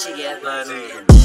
she get money.